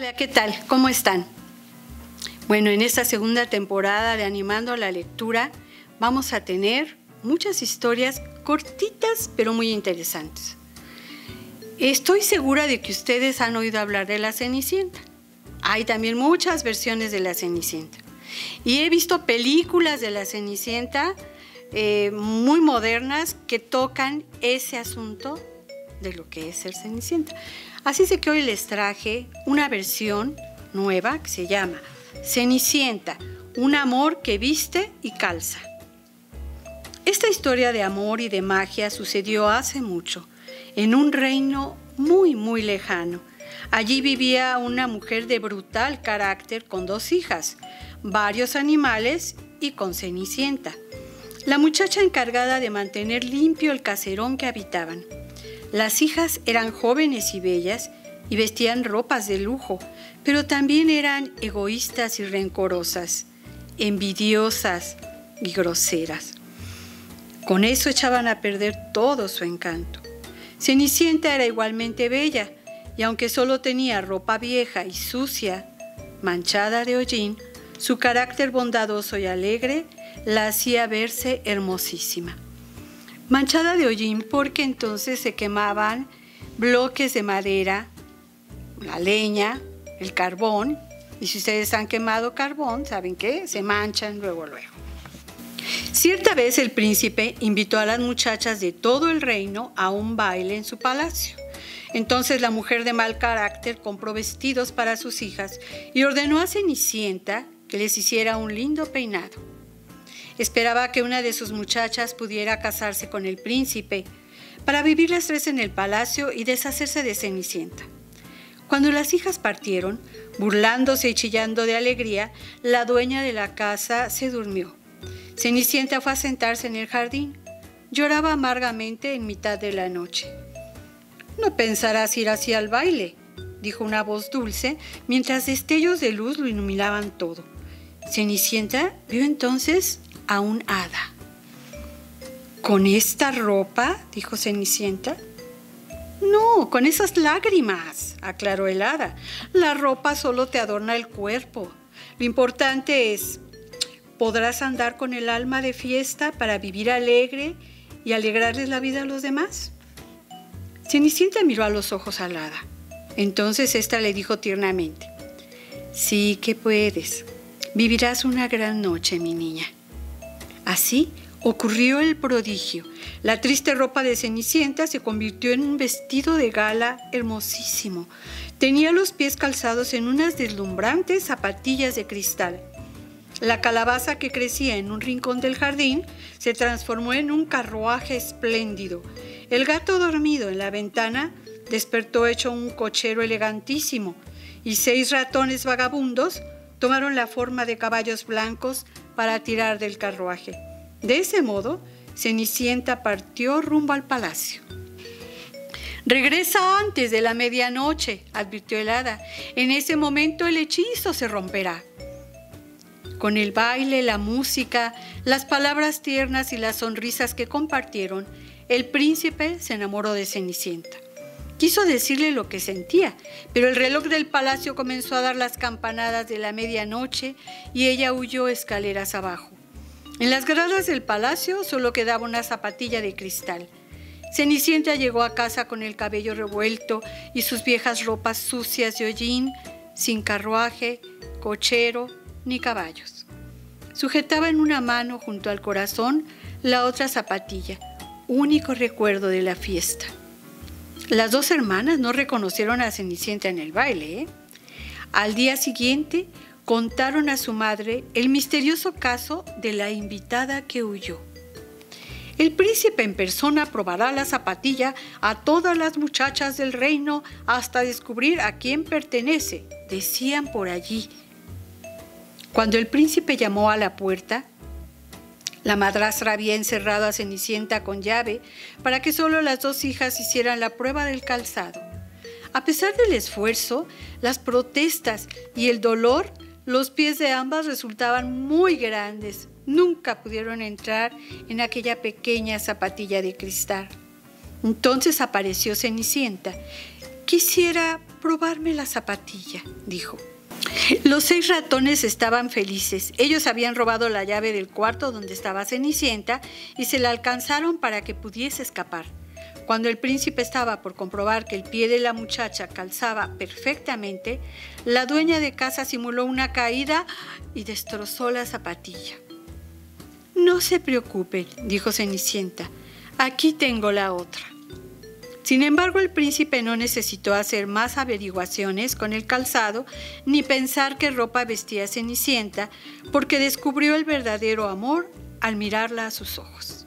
Hola, ¿qué tal? ¿Cómo están? Bueno, en esta segunda temporada de Animando a la Lectura vamos a tener muchas historias cortitas pero muy interesantes. Estoy segura de que ustedes han oído hablar de la Cenicienta. Hay también muchas versiones de la Cenicienta. Y he visto películas de la Cenicienta eh, muy modernas que tocan ese asunto de lo que es ser Cenicienta. Así es que hoy les traje una versión nueva que se llama Cenicienta, un amor que viste y calza. Esta historia de amor y de magia sucedió hace mucho, en un reino muy, muy lejano. Allí vivía una mujer de brutal carácter con dos hijas, varios animales y con Cenicienta, la muchacha encargada de mantener limpio el caserón que habitaban. Las hijas eran jóvenes y bellas y vestían ropas de lujo, pero también eran egoístas y rencorosas, envidiosas y groseras. Con eso echaban a perder todo su encanto. Cenicienta era igualmente bella, y aunque solo tenía ropa vieja y sucia, manchada de hollín, su carácter bondadoso y alegre la hacía verse hermosísima manchada de hollín porque entonces se quemaban bloques de madera, la leña, el carbón, y si ustedes han quemado carbón, ¿saben qué? Se manchan luego, luego. Cierta vez el príncipe invitó a las muchachas de todo el reino a un baile en su palacio. Entonces la mujer de mal carácter compró vestidos para sus hijas y ordenó a Cenicienta que les hiciera un lindo peinado. Esperaba que una de sus muchachas pudiera casarse con el príncipe para vivir las tres en el palacio y deshacerse de Cenicienta. Cuando las hijas partieron, burlándose y chillando de alegría, la dueña de la casa se durmió. Cenicienta fue a sentarse en el jardín. Lloraba amargamente en mitad de la noche. No pensarás ir así al baile, dijo una voz dulce, mientras destellos de luz lo iluminaban todo. Cenicienta vio entonces a un hada. ¿Con esta ropa? dijo Cenicienta. No, con esas lágrimas, aclaró el hada. La ropa solo te adorna el cuerpo. Lo importante es, ¿podrás andar con el alma de fiesta para vivir alegre y alegrarles la vida a los demás? Cenicienta miró a los ojos al hada. Entonces ésta le dijo tiernamente, sí que puedes. Vivirás una gran noche, mi niña. Así ocurrió el prodigio. La triste ropa de Cenicienta se convirtió en un vestido de gala hermosísimo. Tenía los pies calzados en unas deslumbrantes zapatillas de cristal. La calabaza que crecía en un rincón del jardín se transformó en un carruaje espléndido. El gato dormido en la ventana despertó hecho un cochero elegantísimo y seis ratones vagabundos tomaron la forma de caballos blancos para tirar del carruaje. De ese modo, Cenicienta partió rumbo al palacio. Regresa antes de la medianoche, advirtió el hada. En ese momento el hechizo se romperá. Con el baile, la música, las palabras tiernas y las sonrisas que compartieron, el príncipe se enamoró de Cenicienta. Quiso decirle lo que sentía, pero el reloj del palacio comenzó a dar las campanadas de la medianoche y ella huyó escaleras abajo. En las gradas del palacio solo quedaba una zapatilla de cristal. Cenicienta llegó a casa con el cabello revuelto y sus viejas ropas sucias de hollín, sin carruaje, cochero ni caballos. Sujetaba en una mano junto al corazón la otra zapatilla, único recuerdo de la fiesta. Las dos hermanas no reconocieron a Cenicienta en el baile. ¿eh? Al día siguiente contaron a su madre el misterioso caso de la invitada que huyó. El príncipe en persona probará la zapatilla a todas las muchachas del reino hasta descubrir a quién pertenece, decían por allí. Cuando el príncipe llamó a la puerta, la madrastra había encerrado a Cenicienta con llave para que solo las dos hijas hicieran la prueba del calzado. A pesar del esfuerzo, las protestas y el dolor, los pies de ambas resultaban muy grandes. Nunca pudieron entrar en aquella pequeña zapatilla de cristal. Entonces apareció Cenicienta. Quisiera probarme la zapatilla, dijo. Los seis ratones estaban felices. Ellos habían robado la llave del cuarto donde estaba Cenicienta y se la alcanzaron para que pudiese escapar. Cuando el príncipe estaba por comprobar que el pie de la muchacha calzaba perfectamente, la dueña de casa simuló una caída y destrozó la zapatilla. No se preocupe, dijo Cenicienta, aquí tengo la otra. Sin embargo, el príncipe no necesitó hacer más averiguaciones con el calzado ni pensar qué ropa vestía Cenicienta, porque descubrió el verdadero amor al mirarla a sus ojos.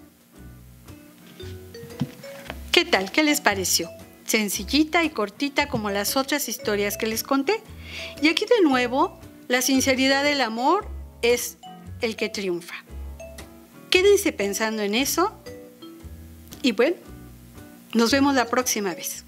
¿Qué tal? ¿Qué les pareció? Sencillita y cortita como las otras historias que les conté. Y aquí de nuevo, la sinceridad del amor es el que triunfa. Quédense pensando en eso y bueno, nos vemos la próxima vez.